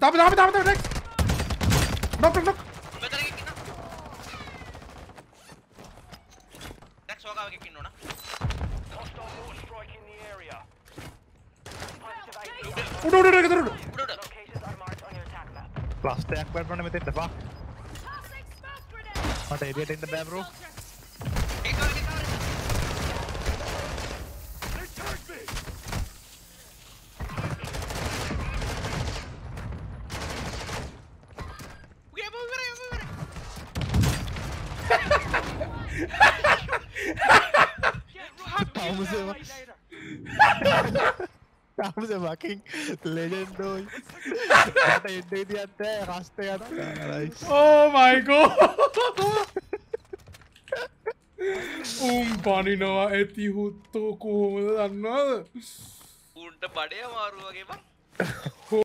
තාප තාප තාප තාප නොක් නොක් මෙතන එකෙක් ඉන්නවා. දැන් සෝගාව එකෙක් ඉන්න ඕන. Hostile mortar strike in the area. Positive AD. උඩ උඩ උඩ ගෙදර උඩ උඩ උඩ. Locations are marked on your attack map. ප්ලස්ටයක් වැටන මෙතෙන්ට පා Toxic smoke grenade! මට එරියට එන්න බෑ බ්‍රෝ තවමසම තවමස වකින් ලෙජෙන්ඩෝයි ට එඩ ඉදිියත්ත රස්ත යන ඕ මයිකෝ උම් පනිනවා ඇති හුත්තෝ කොහොමද දන්නවාද උන්ට බඩේ අමාරු වගේ බං.